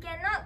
cannot